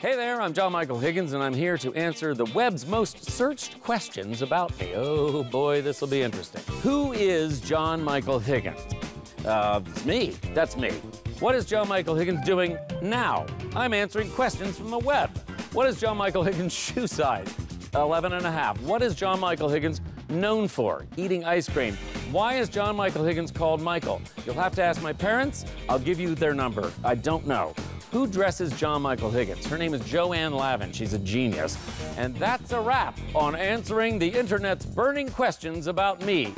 Hey there, I'm John Michael Higgins, and I'm here to answer the web's most searched questions about me. Oh boy, this will be interesting. Who is John Michael Higgins? Uh, it's me. That's me. What is John Michael Higgins doing now? I'm answering questions from the web. What is John Michael Higgins' shoe size? 11 and a half. What is John Michael Higgins known for? Eating ice cream. Why is John Michael Higgins called Michael? You'll have to ask my parents. I'll give you their number. I don't know. Who dresses John Michael Higgins? Her name is Joanne Lavin. She's a genius. And that's a wrap on answering the internet's burning questions about me.